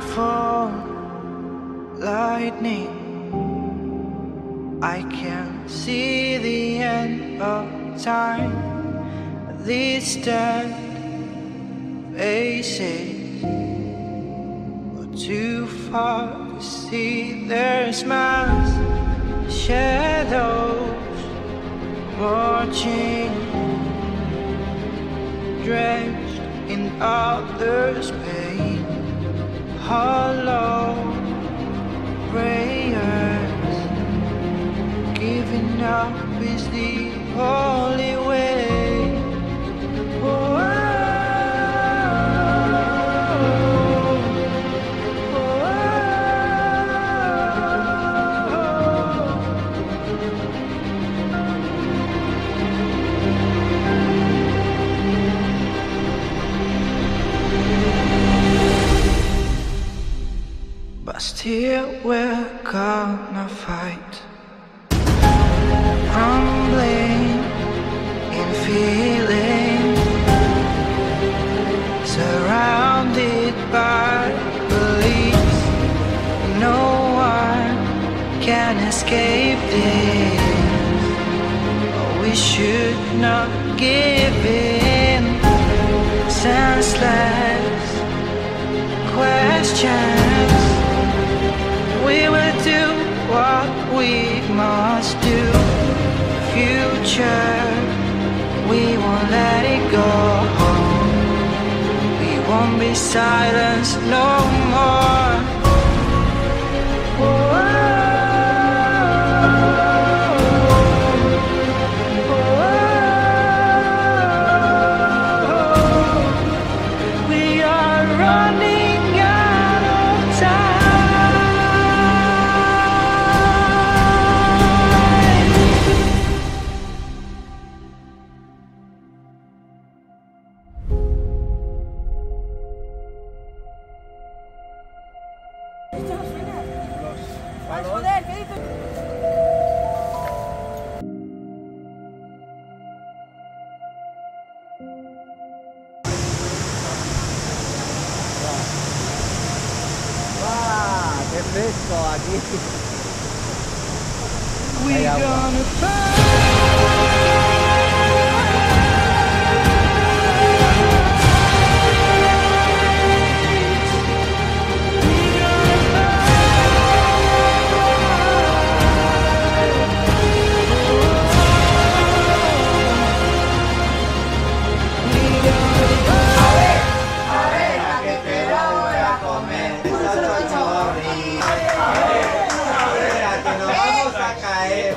fall lightning. I can see the end of time. These dead faces are too far to see. their smiles, shadows watching, drenched in others' pain. Hollow prayers, giving up is the only way. Still we're gonna fight. Crumbling in feeling Surrounded by beliefs. No one can escape this. We should not give in won't be silenced no more. Ah, que fresco aqui. We gonna vamos a que nos vamos a caer.